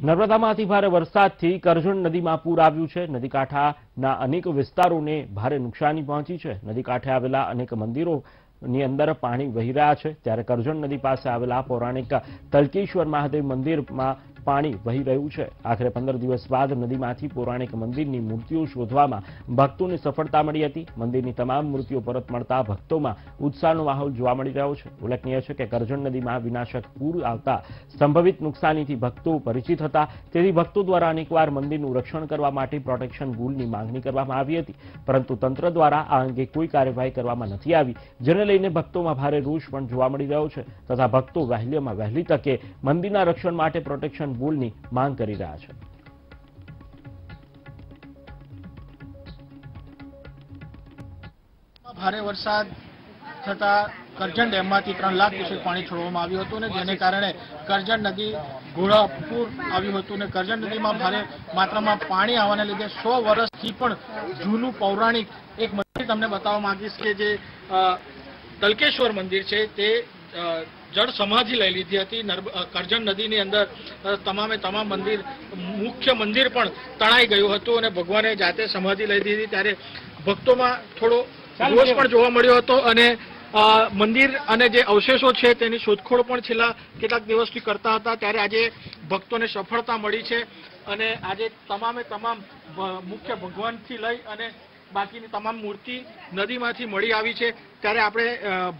નર્મદામાંથી ભારે વરસાદથી કરજણ નદીમાં પૂર આવ્યું છે. નદીકાંઠાના અનેક વિસ્તારોને ભારે નુકસાની પહોંચી છે. નદીકાંઠે આવેલા અનેક મંદિરોની અંદર પાણી વહી રહ્યા છે. ત્યારે કરજણ નદી પાસે આવેલા પૌરાણિક તલકેશ્વર મહાદેવ મંદિરમાં પાણી વહી રહ્યું છે. આખરે પંદર દિવસ બાદ નદીમાંથી પૌરાણિક મંદિરની મૂર્તિઓ શોધવામાં ભક્તોને સફળતા મળી હતી. મંદિરની તમામ મૂર્તિઓ પરત મળતા ભક્તોમાં ઉત્સાહનો માહોલ જોવા મળી રહ્યો છે. ઉલ્લેખનીય છે કે કરજણ નદીમાં વિનાશક પૂર આવતા સંભવિત નુકસાનીથી ભક્તો પરિચિત હતા. તેથી ભક્તો દ્વારા અનેકવાર મંદિરનું રક્ષણ કરવા માટે પ્રોટેક્શન ગુલની માંગણી કરવામાં આવી હતી. પરંતુ તંત્ર દ્વારા આ અંગે કોઈ કાર્યવાહી કરવામાં નથી આવી, જેને લઈને ભક્તોમાં ભારે રોષ પણ જોવા મળી રહ્યો છે. તથા ભક્તો વહેલીમાં વહેલી તકે મંદિરના રક્ષણ માટે પ્રોટેક્શન વૂલની માંગ કરી રહ્યા છે. ભારે વરસાદ થતા કરજણ ડેમમાંથી ત્રણ લાખ ક્યુસેક પાણી છોડવામાં આવ્યું હતું અને જેને કારણે કરજણ નદી ઘોડાપુર આવ્યું હતું ને કરજણ નદીમાં ભારે માત્રામાં પાણી આવવાને લીધે સો વર્ષથી પણ જૂનું પૌરાણિક એક મંદિર તમને બતાવવા માંગીશ કે જે તલકેશ્વર મંદિર છે તે જળ સમાધિ લઈ લીધી હતી. કરજણ નદીની અંદર તમામે તમામ મંદિર મુખ્ય મંદિર પણ તણાઈ ગયું હતું અને ભગવાને જાતે સમાધિ લઈ દીધી. ત્યારે ભક્તોમાં થોડો રોષ પણ જોવા મળ્યો હતો અને મંદિર અને જે અવશેષો છે તેની શોધખોળ પણ છેલ્લા કેટલાક દિવસથી કરતા હતા. ત્યારે આજે ભક્તોને સફળતા મળી છે અને આજે તમામે તમામ મુખ્ય ભગવાનથી લઈ અને બાકીની તમામ મૂર્તિ નદીમાંથી મળી આવી છે. ત્યારે આપણે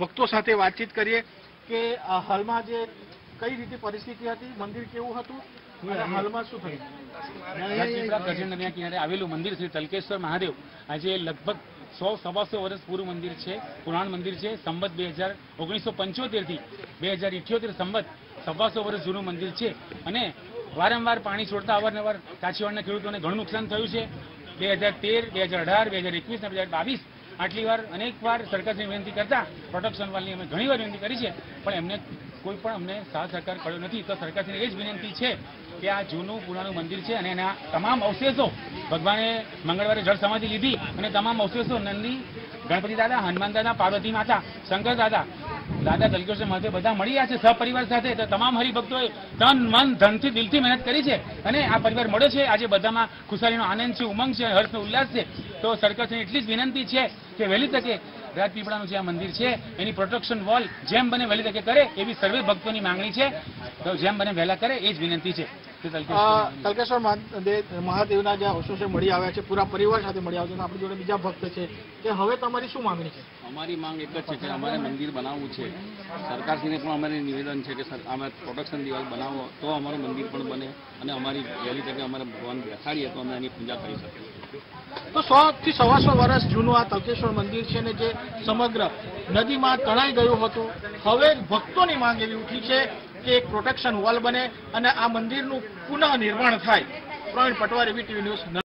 ભક્તો સાથે વાતચીત કરીએ. કે હાલમાં જે કઈ રીતે પરિસ્થિતિ હતી મંદિર કેવું હતું અને હાલમાં શું થયું? નદીના કિનારે આવેલું મંદિર શ્રી તલકેશ્વર મહાદેવ. આજે લગભગ સો સવાસો વર્ષ પૂરું મંદિર છે પુરાણ મંદિર છે. સંબત બે હજાર ઓગણીસો પંચોતેરથી બે હજાર ઇઠ્યોતેર સંબત સવાસો વર્ષ જૂનું મંદિર છે. અને વારંવાર પાણી છોડતા અવારનવાર કાછીવાડના ખેડૂતોને ઘણું નુકસાન થયું છે. બે હજાર તેર બે હજાર અઢાર બે હજાર એકવીસ અને બે હજાર બાવીસ આટલી વાર, અનેક વાર સરકારને વિનંતી કરતા પ્રોટેક્શન વાળની અમે ઘણી વાર વિનંતી કરી છે, પણ એમને કોઈ પણ અમને સાથ સહકાર કર્યો નથી. તો સરકારશ્રીને એ જ વિનંતી છે કે આ જૂનું પુરાણું મંદિર છે અને એના તમામ અવશેષો ભગવાને મંગળવારે જળ સમાધિ લીધી અને તમામ અવશેષો નંદી, ગણપતિ દાદા, હનુમાન દાદા, પાર્વતી માતા, શંકર દાદા દાદા તલકેશ્વર મહાદેવ બધા મળી રહ્યા છે સહપરિવાર સાથે. તો તમામ હરિભક્તોએ તન મન ધનથી દિલથી મહેનત કરી છે અને આ પરિવાર મળ્યો છે. આજે બધામાં ખુશાલીનો આનંદ છે ઉમંગ છે હર્ષનો ઉલ્લાસ છે. તો સરકારને એટલી જ વિનંતી છે કે વહેલી તકે રાજપીપળાનું જે આ મંદિર છે એની પ્રોટેક્શન વોલ જેમ બને વહેલી તકે કરે એવી સર્વે ભક્તોની માંગણી છે. તો જેમ બને વહેલા કરે એ જ વિનંતી છે. તલકેશ્વર મહાદેવના જે અવશેષો મળી આવ્યા છે પૂરા પરિવાર સાથે મળી આવ્યા છે આપણી જોડે બીજા ભક્ત છે. કે હવે તમારી શું માંગણી છે? અમારી માંગ એક જ છે કે અમારે મંદિર બનાવવું છે. સરકારશ્રીને પણ અમારે નિવેદન છે કે અમે પ્રોટેક્શન દિવાલ બનાવો તો અમારું મંદિર પણ બને અને અમારી વહેલી તકે અમારે ભગવાન બેસાડીએ તો અમે એની પૂજા કરી શકીએ. તો સો થી સવાસો વર્ષ જૂનું આ તલકેશ્વર મંદિર છે ને જે સમગ્ર નદીમાં તણાઈ ગયું હતું. હવે ભક્તોની માંગ એવી ઉઠી છે કે એક પ્રોટેક્શન વોલ બને અને આ મંદિરનું પુનઃ નિર્માણ થાય. Pravin Patowary TV news